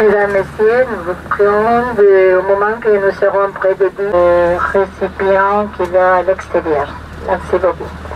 Mesdames, Messieurs, nous vous prions au moment que nous serons près de du récipient qui va à l'extérieur. Merci beaucoup.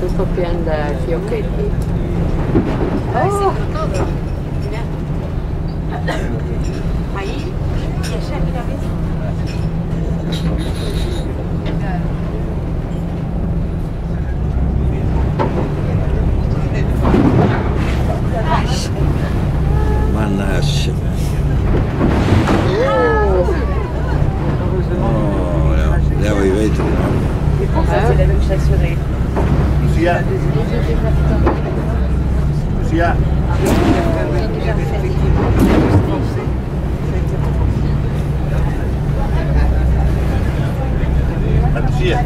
Tutto pieno di fiocchetti. Oh. Ahí, y allá, mira, ves. Mannaggia. Oh, levo i vetri, Lucía. siap Lucía.